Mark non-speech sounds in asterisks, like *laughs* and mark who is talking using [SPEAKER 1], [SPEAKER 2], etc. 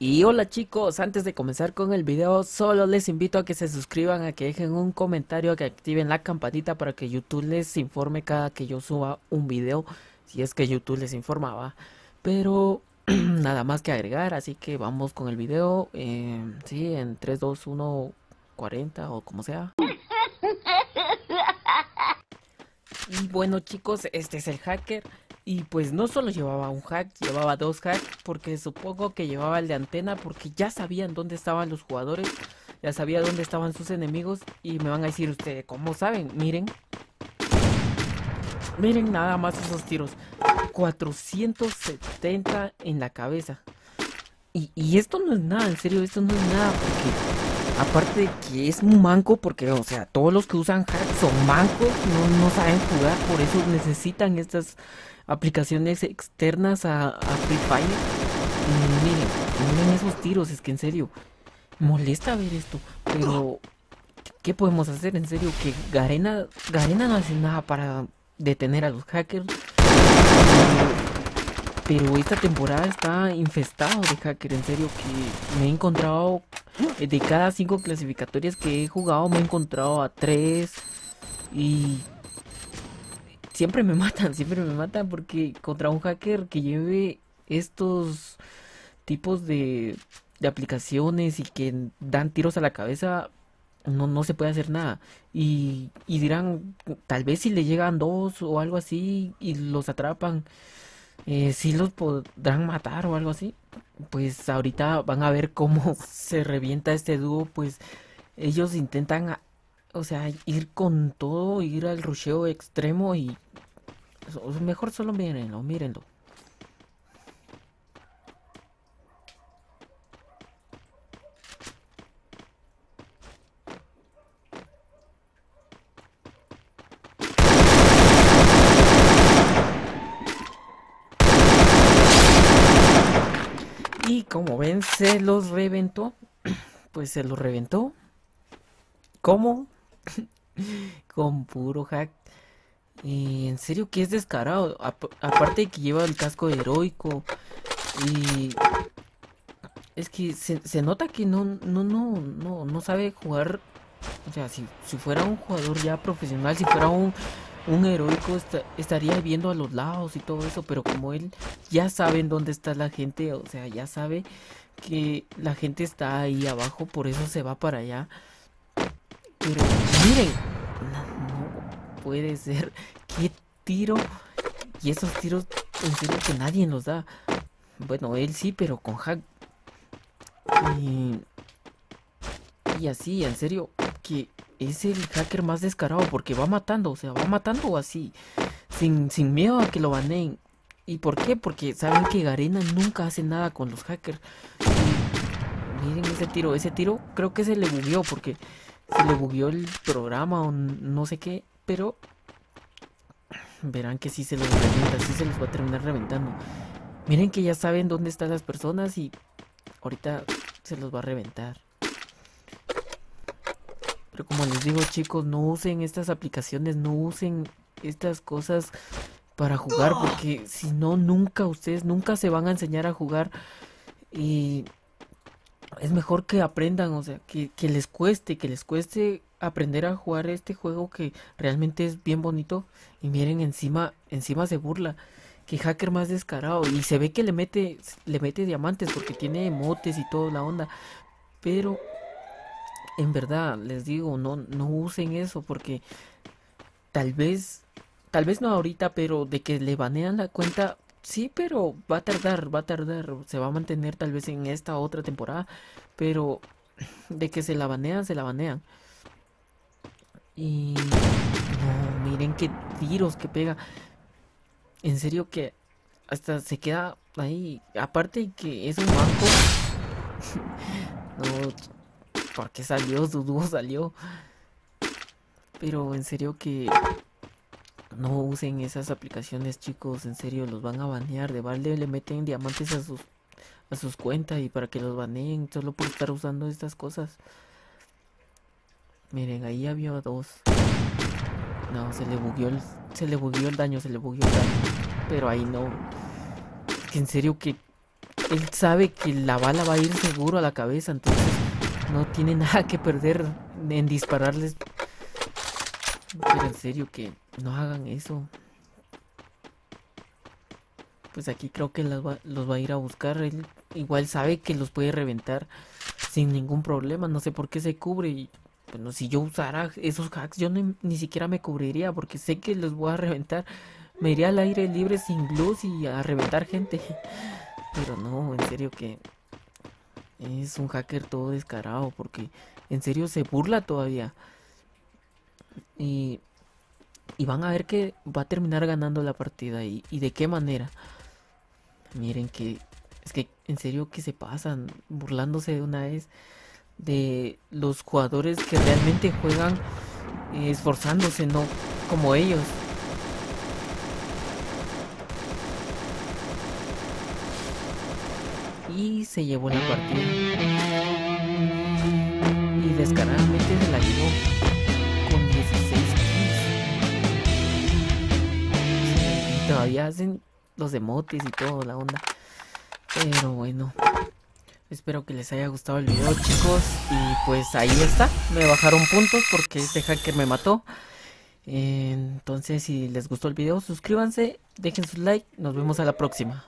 [SPEAKER 1] Y hola chicos, antes de comenzar con el video, solo les invito a que se suscriban, a que dejen un comentario, a que activen la campanita para que YouTube les informe cada que yo suba un video, si es que YouTube les informaba. Pero *clears throat* nada más que agregar, así que vamos con el video, eh, sí, en 3, 2, 1, 40 o como sea. Y *laughs* bueno chicos, este es el hacker. Y pues no solo llevaba un hack, llevaba dos hacks, porque supongo que llevaba el de antena, porque ya sabían dónde estaban los jugadores, ya sabía dónde estaban sus enemigos, y me van a decir ustedes, ¿cómo saben? Miren. Miren nada más esos tiros. 470 en la cabeza. Y, y esto no es nada, en serio, esto no es nada, porque Aparte de que es un manco, porque, o sea, todos los que usan hack son mancos, no, saben jugar, por eso necesitan estas aplicaciones externas a, Free Fire. miren, miren esos tiros, es que en serio, molesta ver esto, pero ¿qué podemos hacer? En serio, que Garena, Garena no hace nada para detener a los hackers. Pero esta temporada está infestado de hackers, en serio, que me he encontrado de cada cinco clasificatorias que he jugado, me he encontrado a tres y siempre me *laughs* matan, siempre me matan porque contra un hacker que lleve estos tipos de, de aplicaciones y que dan tiros a la cabeza, no, no se puede hacer nada. Y, y dirán, tal vez si le llegan dos o algo así y los atrapan, eh, si los podrán matar o algo así. Pues ahorita van a ver cómo *laughs* se revienta este dúo, pues ellos intentan, o sea, ir con todo, ir al rusheo extremo y Mejor solo mírenlo, mírenlo. Y como ven, se los reventó. *clears throat* Pues se los reventó. ¿Cómo? *laughs* Con puro hack y en serio que es descarado. aparte de que lleva el casco heroico. Y es que se, nota que no, no, no, no, no sabe jugar. O sea, si, fuera un jugador ya profesional, si fuera un, un heroico, estaría viendo a los lados y todo eso. Pero como él ya sabe en dónde está la gente, o sea, ya sabe que la gente está ahí abajo, por eso se va para allá. Pero miren, puede ser. ¿Qué tiro? Y esos tiros, en serio que nadie los da. Bueno, él sí, pero con hack. Y así, en serio, que es el hacker más descarado porque va matando, o sea, va matando así, sin, sin miedo a que lo baneen. ¿Y por qué? Porque saben que Garena nunca hace nada con los hackers. miren ese tiro, ese tiro creo que se le bugueó porque se le bugueó el programa o no sé qué pero verán que sí se los revienta, sí se los va a terminar reventando. Miren que ya saben dónde están las personas y ahorita se los va a reventar. Pero como les digo chicos, no usen estas aplicaciones, no usen estas cosas para jugar porque si no nunca ustedes nunca se van a enseñar a jugar y es mejor que aprendan, o sea, que, que les cueste, que les cueste aprender a jugar este juego que realmente es bien bonito y miren encima encima se burla. Que hacker más descarado y se ve que le mete le mete diamantes porque tiene emotes y toda la onda pero en verdad les digo no no usen eso porque tal vez tal vez no ahorita pero de que le banean la cuenta sí pero va a tardar va a tardar se va a mantener tal vez en esta otra temporada pero de que se la banean se la banean y no, miren qué tiros que pega. En serio que hasta se queda ahí. Aparte que es un banco. *laughs* ¿por qué salió? *laughs* Su dúo salió. Pero en serio que no usen esas aplicaciones, chicos. En serio, los van a banear. De balde le meten diamantes a sus a sus cuentas y para que los baneen solo por estar usando estas cosas. Miren, ahí había dos. No, se le bugueó el, se le bugueó el daño, se le bugueó el daño. Pero ahí no. En serio que él sabe que la bala va a ir seguro a la cabeza, entonces no tiene *laughs* nada que perder en dispararles. Pero en serio que no hagan eso. Pues aquí creo que los va, los va a ir a buscar. Él igual sabe que los puede reventar sin ningún problema. No sé por qué se cubre. Y bueno, si yo usara esos hacks, yo ni siquiera me cubriría porque sé que los voy a reventar. Me iría al aire libre sin luz y a reventar gente. *laughs* Pero no, en serio que es un hacker todo descarado porque en serio se burla todavía. Y, y van a ver que va a terminar ganando la partida y, y de qué manera. Miren que es que en serio que se pasan burlándose de una vez de los jugadores que realmente juegan eh, esforzándose, no como ellos. Y se llevó la partida. Y descaradamente se la llevó con 16 kills. Y todavía hacen los emotes y todo la onda. Pero bueno. Espero que les haya gustado el video chicos Y pues ahí está Me bajaron puntos porque este hacker me mató Entonces si les gustó el video suscríbanse Dejen su like Nos vemos a la próxima